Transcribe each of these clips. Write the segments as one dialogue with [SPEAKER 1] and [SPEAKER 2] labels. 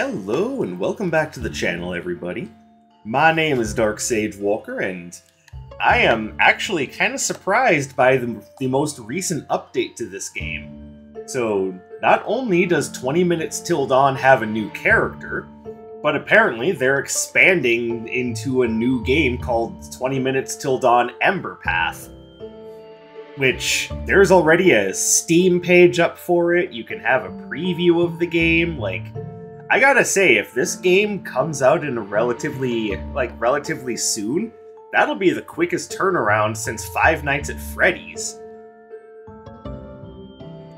[SPEAKER 1] Hello and welcome back to the channel, everybody. My name is Dark Sage Walker, and I am actually kind of surprised by the, the most recent update to this game. So, not only does 20 Minutes Till Dawn have a new character, but apparently they're expanding into a new game called 20 Minutes Till Dawn Ember Path. Which, there's already a Steam page up for it, you can have a preview of the game, like, I gotta say, if this game comes out in a relatively, like, relatively soon, that'll be the quickest turnaround since Five Nights at Freddy's.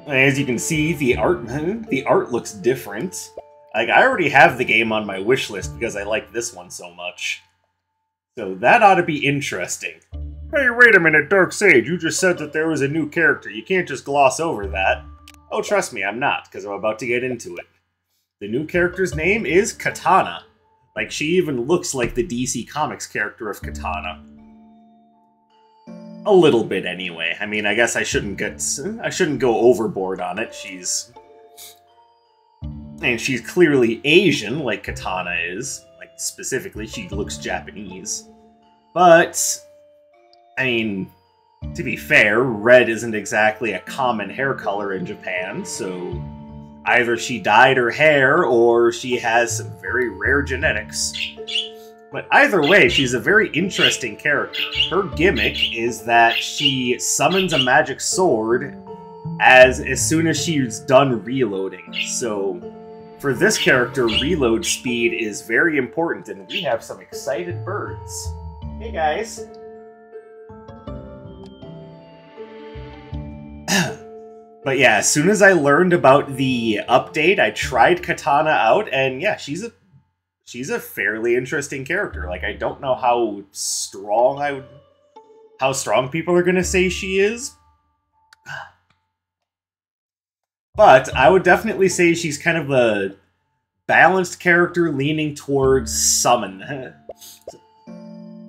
[SPEAKER 1] As you can see, the art, the art looks different. Like, I already have the game on my wish list because I like this one so much. So that ought to be interesting. Hey, wait a minute, Dark Sage, you just said that there was a new character. You can't just gloss over that. Oh, trust me, I'm not, because I'm about to get into it. The new character's name is Katana. Like, she even looks like the DC Comics character of Katana. A little bit, anyway. I mean, I guess I shouldn't get... I shouldn't go overboard on it. She's... And she's clearly Asian, like Katana is. Like, specifically, she looks Japanese. But... I mean, to be fair, red isn't exactly a common hair color in Japan, so either she dyed her hair or she has some very rare genetics. But either way, she's a very interesting character. Her gimmick is that she summons a magic sword as as soon as she's done reloading. So for this character, reload speed is very important, and we have some excited birds. Hey guys. but yeah, as soon as I learned about the update, I tried Katana out, and yeah, she's a she's a fairly interesting character. Like I don't know how strong I would how strong people are gonna say she is. But I would definitely say she's kind of a balanced character leaning towards summon.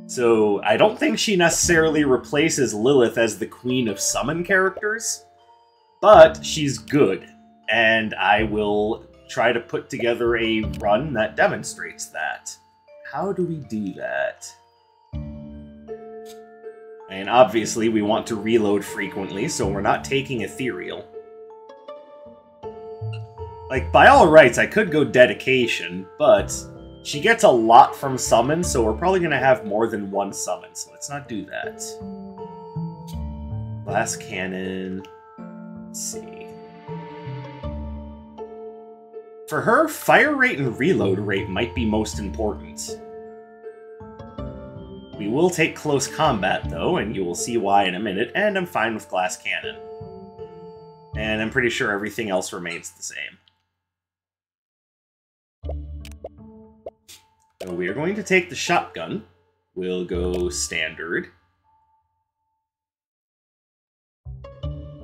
[SPEAKER 1] So I don't think she necessarily replaces Lilith as the queen of summon characters, but she's good, and I will try to put together a run that demonstrates that. How do we do that? And obviously we want to reload frequently, so we're not taking Ethereal. Like, by all rights, I could go Dedication, but she gets a lot from summons, so we're probably going to have more than one summon, so let's not do that. Glass Cannon... Let's see. For her, fire rate and reload rate might be most important. We will take close combat, though, and you will see why in a minute, and I'm fine with Glass Cannon. And I'm pretty sure everything else remains the same. So we are going to take the shotgun. We'll go standard.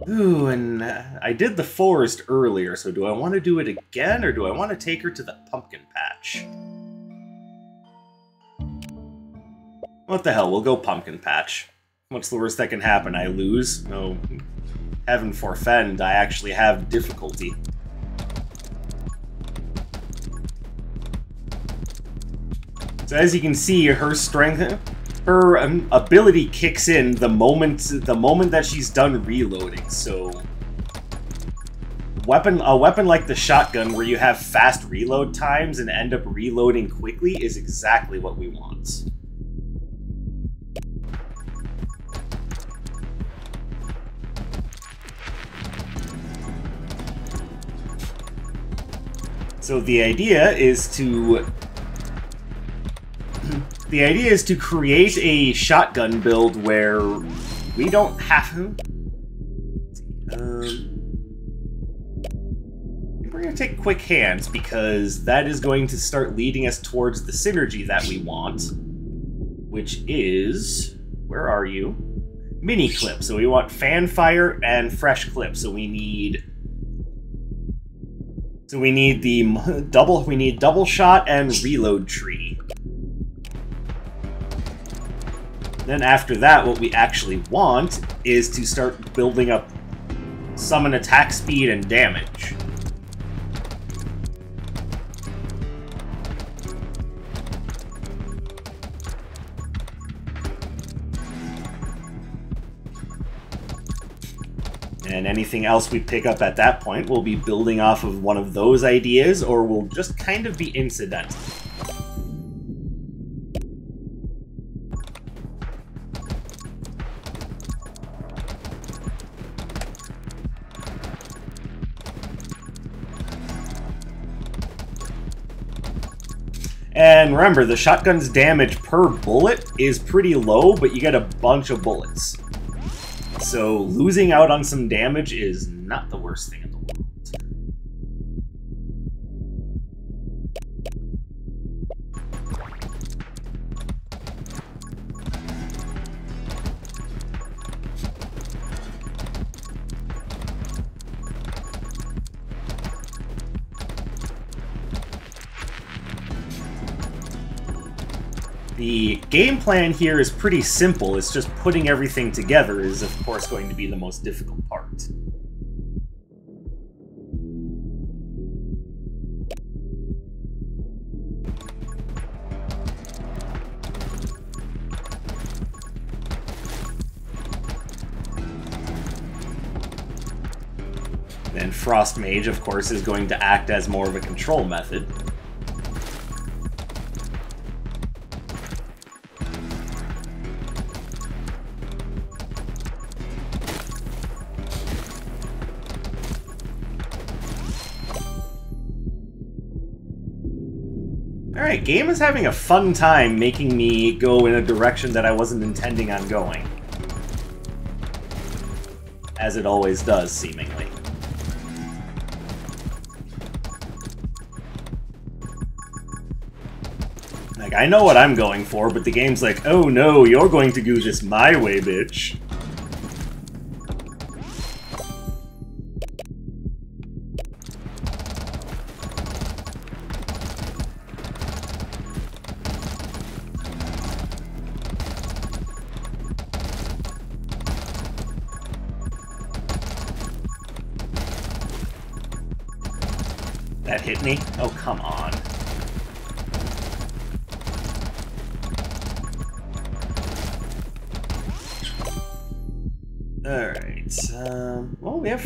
[SPEAKER 1] Ooh, and uh, I did the forest earlier, so do I want to do it again, or do I want to take her to the pumpkin patch? What the hell, we'll go pumpkin patch. What's the worst that can happen? I lose? No. Heaven forfend, I actually have difficulty. So as you can see, her strength, her um, ability kicks in the moment the moment that she's done reloading. So weapon a weapon like the shotgun where you have fast reload times and end up reloading quickly is exactly what we want. So the idea is to the idea is to create a shotgun build where we don't have to... Um, we're going to take quick hands because that is going to start leading us towards the synergy that we want, which is... Where are you? Mini clip. So we want fan fire and fresh clip. So we need... So we need the double. We need double shot and reload tree. Then after that, what we actually want is to start building up summon attack speed and damage. And anything else we pick up at that point will be building off of one of those ideas, or will just kind of be incidental. Remember, the shotgun's damage per bullet is pretty low, but you get a bunch of bullets. So losing out on some damage is not the worst thing the game plan here is pretty simple, it's just putting everything together is of course going to be the most difficult part. Then Frost Mage, of course, is going to act as more of a control method. Game is having a fun time making me go in a direction that I wasn't intending on going. As it always does, seemingly. Like, I know what I'm going for, but the game's like, oh no, you're going to do this my way, bitch.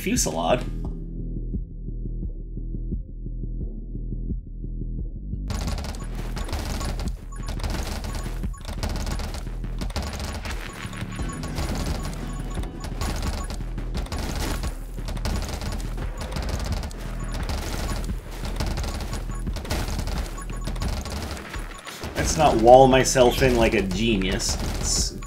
[SPEAKER 1] Fusillade. Let's not wall myself in like a genius. It's...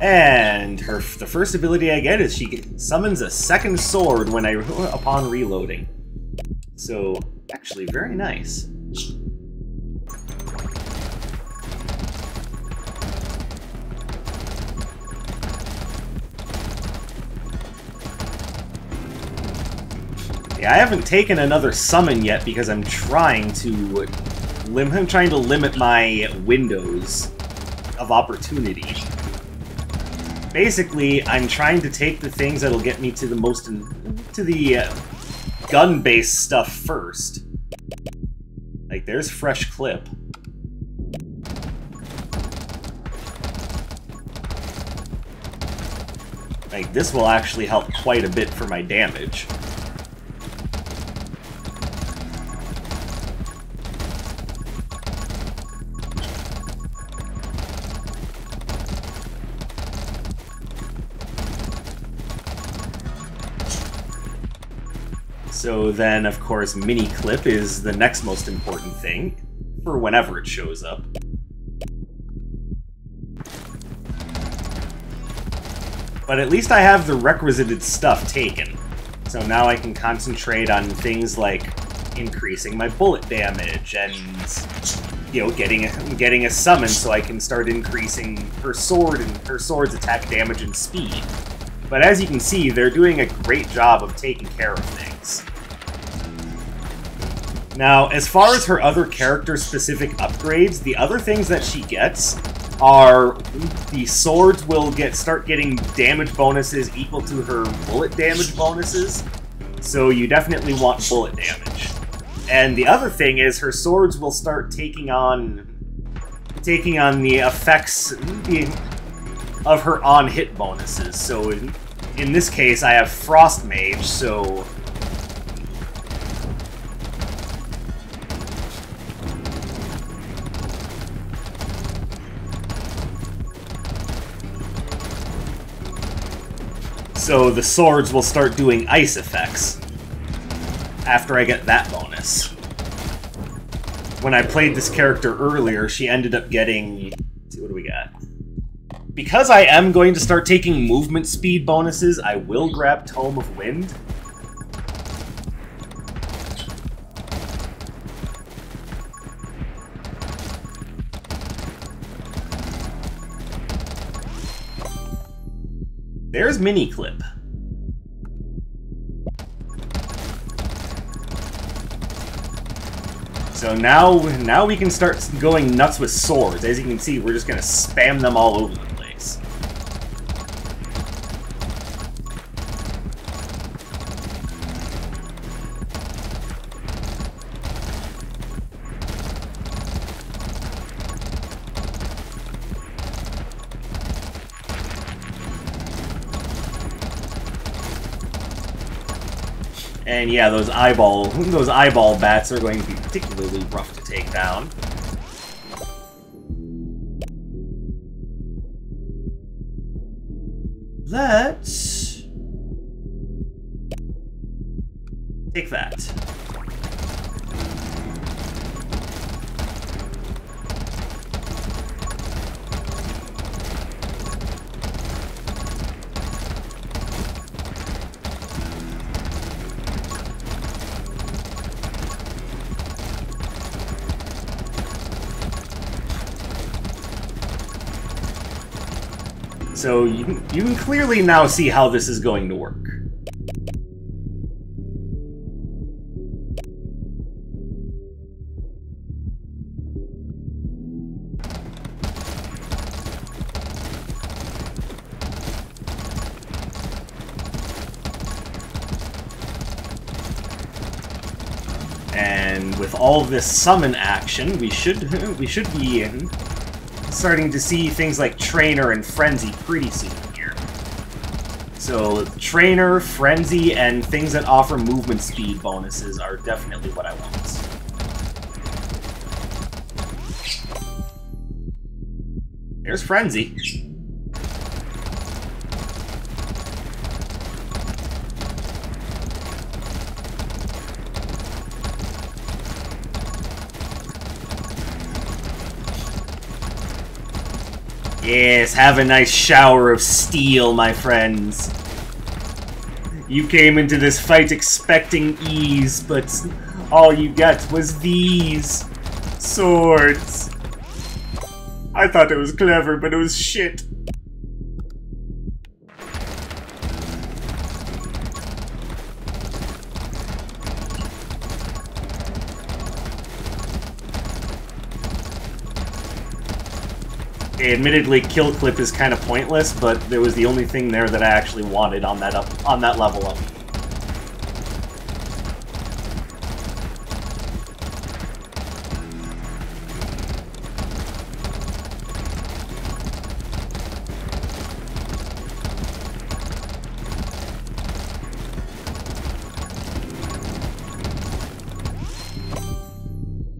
[SPEAKER 1] And her the first ability I get is she summons a second sword when I upon reloading. So actually very nice. Yeah, I haven't taken another summon yet because I'm trying to lim I'm trying to limit my windows of opportunity. Basically, I'm trying to take the things that'll get me to the most to the uh, gun-based stuff first. Like, there's fresh clip. Like, this will actually help quite a bit for my damage. So then, of course, mini clip is the next most important thing for whenever it shows up. But at least I have the requisited stuff taken. So now I can concentrate on things like increasing my bullet damage and you know getting a, getting a summon so I can start increasing her sword and her sword's attack damage and speed. But as you can see, they're doing a great job of taking care of things. Now, as far as her other character-specific upgrades, the other things that she gets are the swords will get start getting damage bonuses equal to her bullet damage bonuses. So you definitely want bullet damage. And the other thing is her swords will start taking on taking on the effects of her on-hit bonuses. So in, in this case, I have Frost Mage, so... So the swords will start doing ice effects after I get that bonus. When I played this character earlier, she ended up getting... see, what do we got? Because I am going to start taking movement speed bonuses, I will grab Tome of Wind. There's Mini Clip. So now, now we can start going nuts with swords. As you can see, we're just gonna spam them all over the And yeah, those eyeball those eyeball bats are going to be particularly rough to take down. Let's take that. So you can, you can clearly now see how this is going to work. And with all this summon action, we should we should be in starting to see things like Trainer and Frenzy pretty soon here. So, Trainer, Frenzy, and things that offer movement speed bonuses are definitely what I want. There's Frenzy. Yes, have a nice shower of steel, my friends. You came into this fight expecting ease, but all you got was these swords. I thought it was clever, but it was shit. Admittedly, kill clip is kind of pointless, but there was the only thing there that I actually wanted on that up on that level up.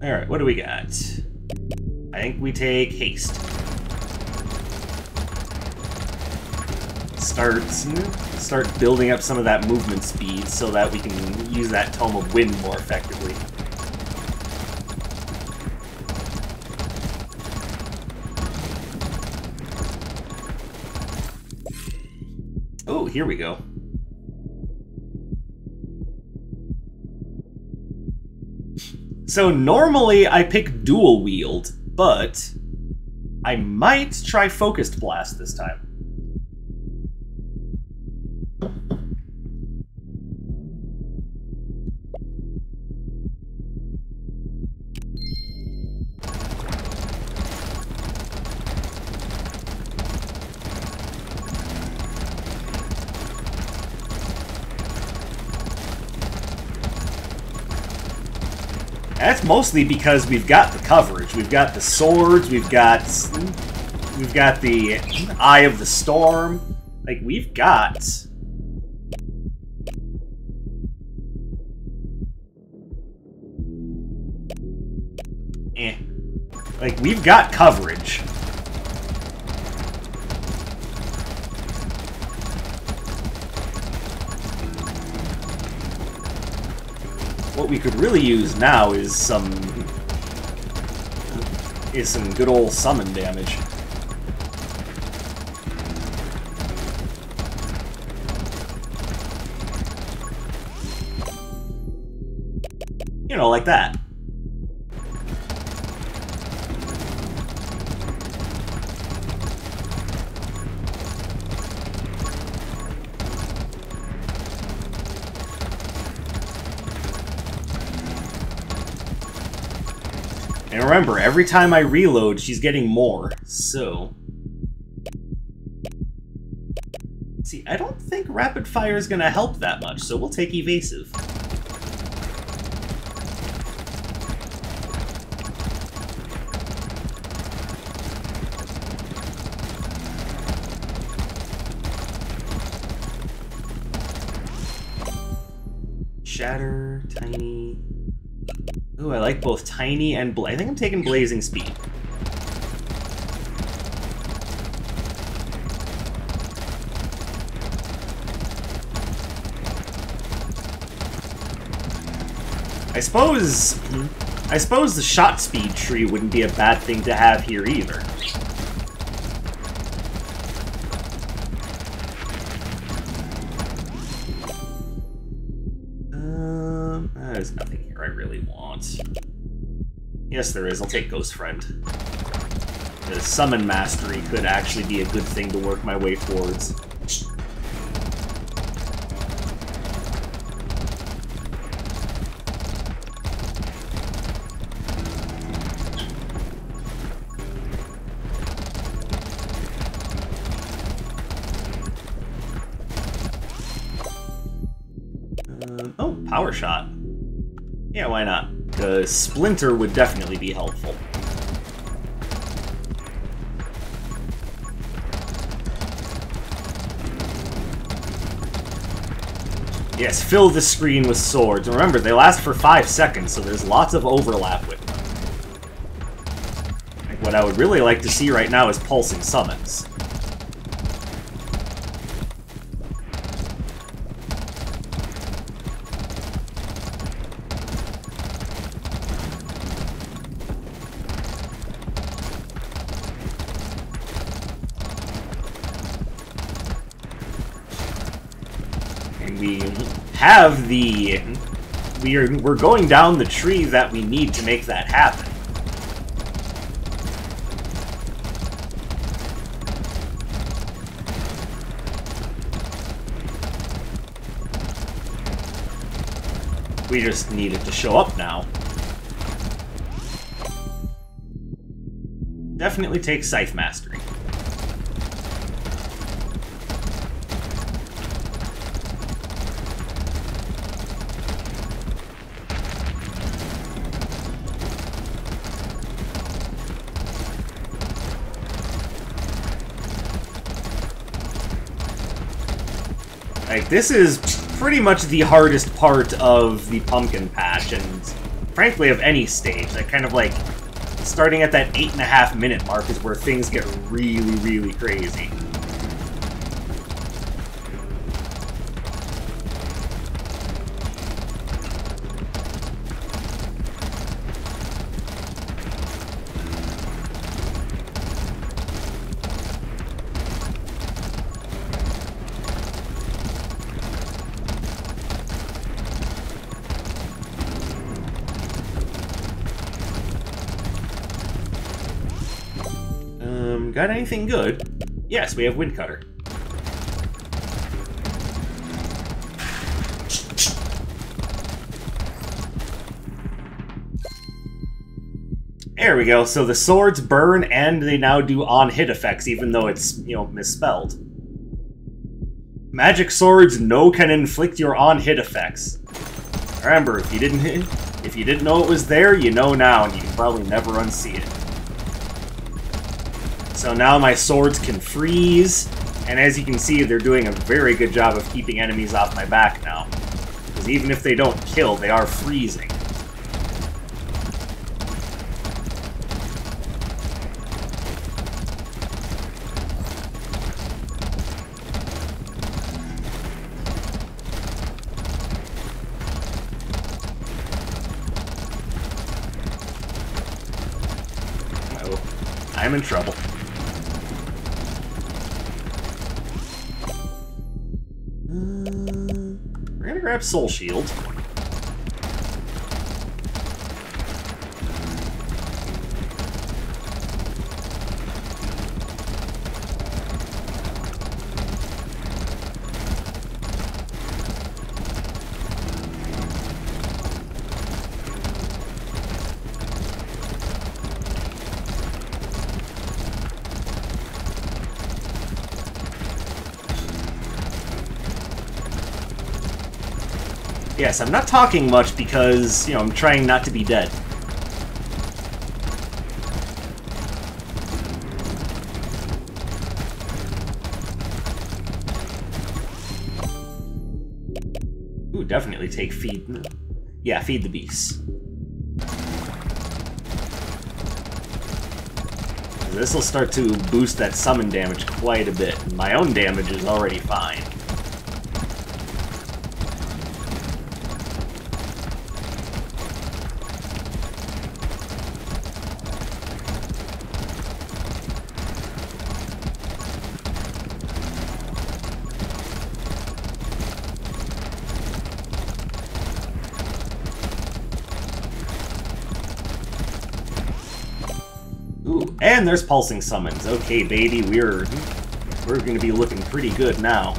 [SPEAKER 1] Alright, what do we got? I think we take haste. Start start building up some of that movement speed so that we can use that Tome of Wind more effectively. Oh, here we go. So normally I pick dual wield, but I might try focused blast this time. That's mostly because we've got the coverage. We've got the swords, we've got we've got the Eye of the Storm. Like we've got we've got coverage. What we could really use now is some... is some good old summon damage. You know, like that. Remember, every time I reload, she's getting more, so... See, I don't think Rapid Fire is gonna help that much, so we'll take Evasive. Like both Tiny and Bla I think I'm taking Blazing Speed. I suppose... I suppose the shot speed tree wouldn't be a bad thing to have here either. Yes, there is. I'll take Ghost Friend. The Summon Mastery could actually be a good thing to work my way towards. Splinter would definitely be helpful. Yes, fill the screen with swords. Remember, they last for 5 seconds, so there's lots of overlap with them. What I would really like to see right now is pulsing summons. Have the... We are, we're going down the tree that we need to make that happen. We just need it to show up now. Definitely take Scythe Mastery. Like, this is pretty much the hardest part of the pumpkin patch, and frankly of any stage. That kind of like, starting at that eight and a half minute mark is where things get really, really crazy. Got anything good? Yes, we have Windcutter. There we go. So the swords burn and they now do on-hit effects, even though it's, you know, misspelled. Magic swords no can inflict your on-hit effects. Remember, if you didn't If you didn't know it was there, you know now, and you can probably never unsee it. So now my swords can freeze, and as you can see, they're doing a very good job of keeping enemies off my back now. Because even if they don't kill, they are freezing. Oh, I'm in trouble. Grab Soul Shield. Yes, I'm not talking much because, you know, I'm trying not to be dead. Ooh, definitely take feed... Yeah, feed the beasts. This will start to boost that summon damage quite a bit. My own damage is already fine. And there's pulsing summons. Okay, baby, we're we're to be looking pretty good now.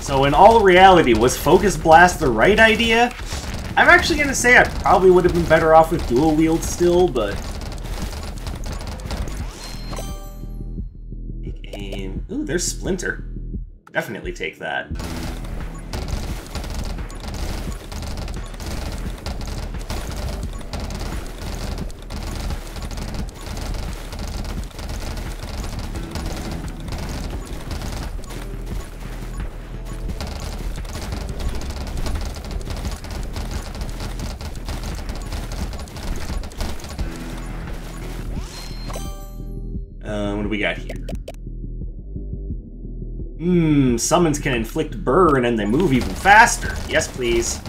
[SPEAKER 1] So in all reality, was Focus Blast the right idea? I'm actually to say I probably would have been better off with dual wield still, but there's Splinter. Definitely take that. Mmm, summons can inflict burn and they move even faster. Yes, please.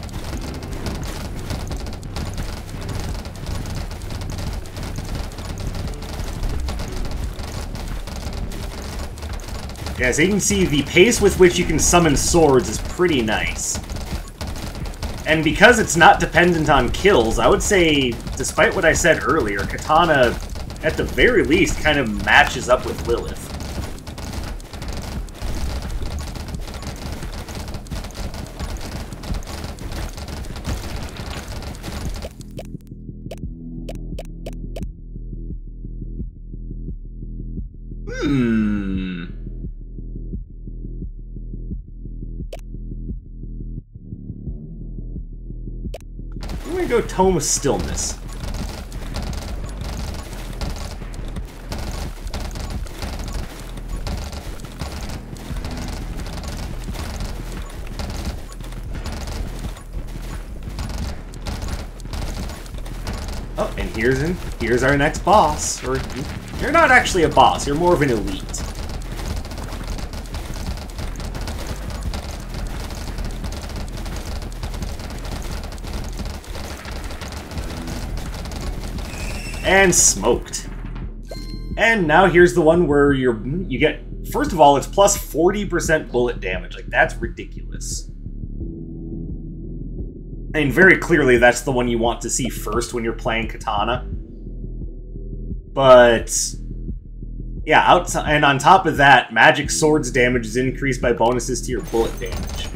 [SPEAKER 1] Yeah, as you can see, the pace with which you can summon swords is pretty nice. And because it's not dependent on kills, I would say, despite what I said earlier, Katana, at the very least, kind of matches up with Lilith. Tome of Stillness. Oh, and here's in, here's our next boss. Or you're not actually a boss, you're more of an elite. And smoked. And now here's the one where you're you get first of all, it's plus 40% bullet damage. Like that's ridiculous. Mean, very clearly that's the one you want to see first when you're playing Katana. But yeah, outside and on top of that, magic swords damage is increased by bonuses to your bullet damage.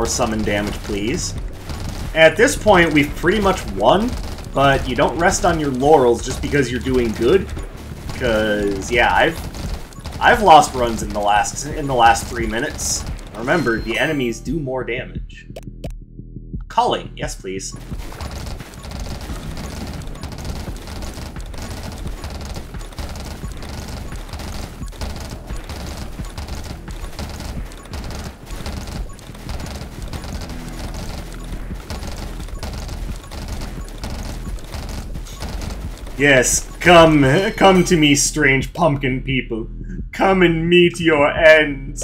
[SPEAKER 1] More summon damage, please. At this point, we've pretty much won, but you don't rest on your laurels just because you're doing good. Because, yeah, I've I've lost runs in the last in the last three minutes. Remember, the enemies do more damage. Calling, yes please. Yes, come, come to me, strange pumpkin people. Come and meet your end.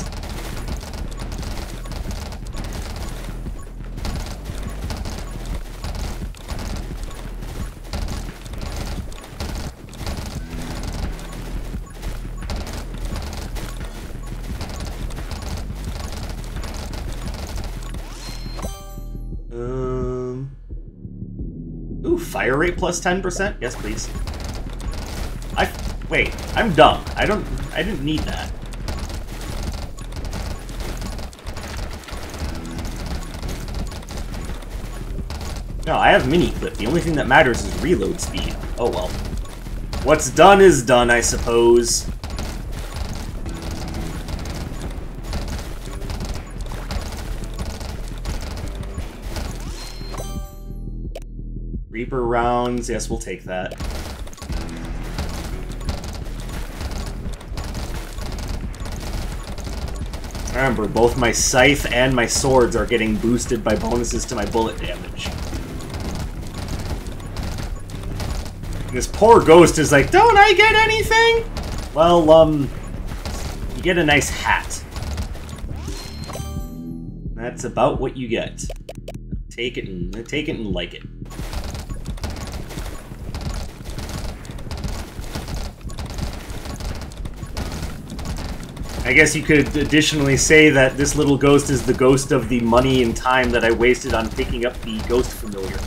[SPEAKER 1] Rate plus 10%? Yes, please. I... Wait, I'm dumb. I don't... I didn't need that. No, I have mini clip. The only thing that matters is reload speed. Oh well. What's done is done, I suppose. Reaper rounds. Yes, we'll take that. Remember, both my scythe and my swords are getting boosted by bonuses to my bullet damage. this poor ghost is like, don't I get anything? Well, um, you get a nice hat. That's about what you get. Take it and take it and like it. I guess you could additionally say that this little ghost is the ghost of the money and time that I wasted on picking up the ghost familiar.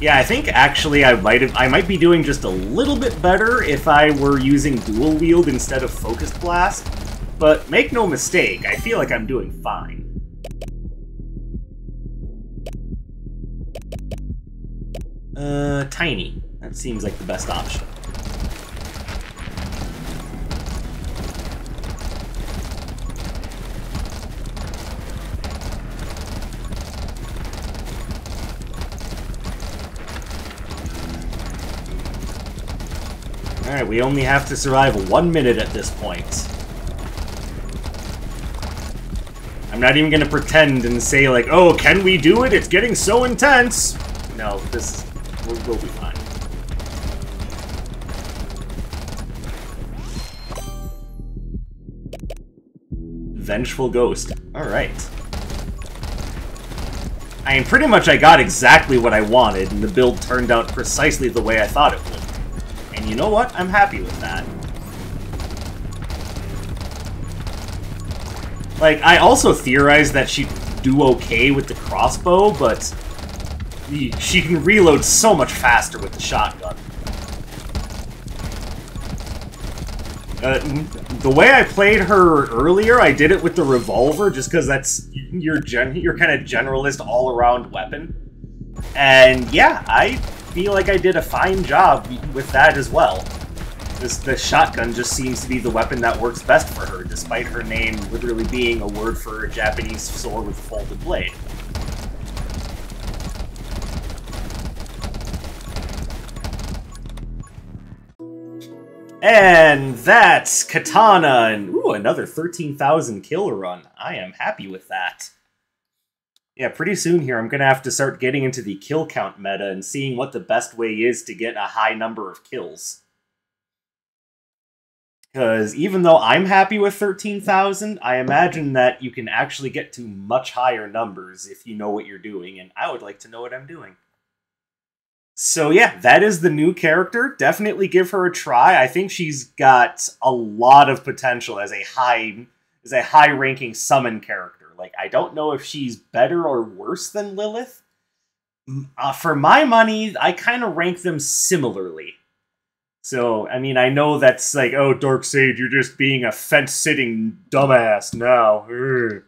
[SPEAKER 1] Yeah, I think actually I might have I might be doing just a little bit better if I were using dual wield instead of focused blast. But make no mistake, I feel like I'm doing fine. Uh, tiny. That seems like the best option. Alright, we only have to survive one minute at this point. Not even gonna pretend and say like, oh, can we do it? It's getting so intense. No, this, we'll, we'll be fine. Vengeful Ghost. Alright. I mean, pretty much I got exactly what I wanted, and the build turned out precisely the way I thought it would. And you know what? I'm happy with that. Like, I also theorized that she'd do okay with the crossbow, but she can reload so much faster with the shotgun. Uh, the way I played her earlier, I did it with the revolver, just because that's your gen your kind of generalist all-around weapon. And yeah, I feel like I did a fine job with that as well. This, the shotgun just seems to be the weapon that works best for her, despite her name literally being a word for a Japanese sword with a folded blade. And that's Katana, and ooh, another 13,000 kill run. I am happy with that. Yeah, pretty soon here I'm going to have to start getting into the kill count meta and seeing what the best way is to get a high number of kills. Because even though I'm happy with 13,000, I imagine that you can actually get to much higher numbers if you know what you're doing, and I would like to know what I'm doing. So yeah, that is the new character. Definitely give her a try. I think she's got a lot of potential as a high as a high ranking summon character. Like, I don't know if she's better or worse than Lilith. Uh, for my money, I kind of rank them similarly. So, I mean, I know that's like, oh, Dark Sage, you're just being a fence sitting dumbass now. A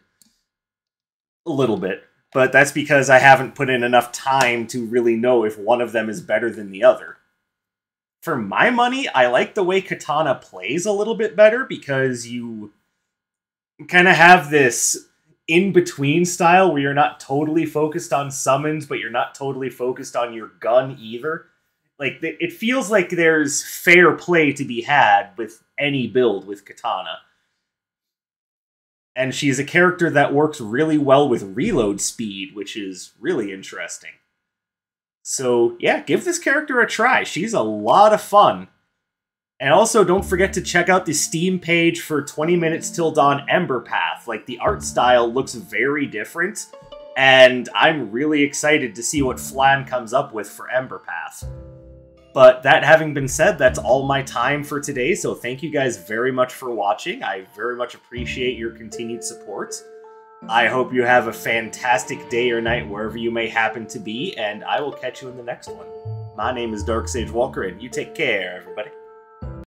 [SPEAKER 1] little bit. But that's because I haven't put in enough time to really know if one of them is better than the other. For my money, I like the way Katana plays a little bit better because you kind of have this in between style where you're not totally focused on summons, but you're not totally focused on your gun either like it feels like there's fair play to be had with any build with Katana. And she's a character that works really well with reload speed, which is really interesting. So, yeah, give this character a try. She's a lot of fun. And also, don't forget to check out the Steam page for 20 Minutes Till Dawn Ember Path. Like, the art style looks very different, and I'm really excited to see what Flanne comes up with for Ember Path. But that having been said, that's all my time for today. So thank you guys very much for watching. I very much appreciate your continued support. I hope you have a fantastic day or night wherever you may happen to be, and I will catch you in the next one. My name is Dark Sage Walker, and you take care, everybody.